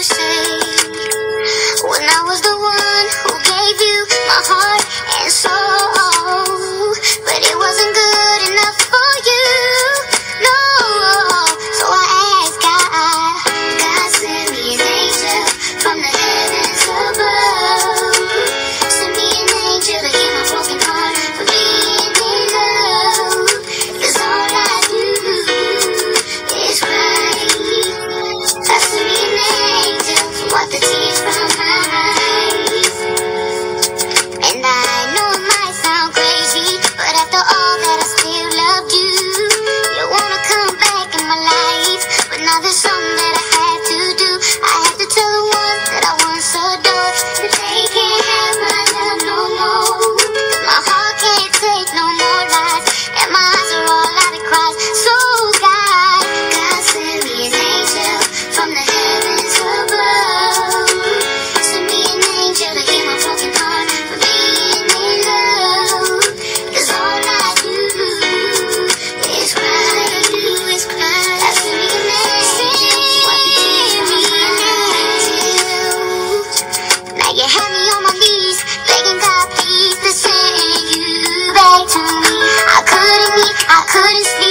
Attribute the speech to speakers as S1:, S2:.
S1: when I was the one who gave you my heart and soul. I couldn't sleep.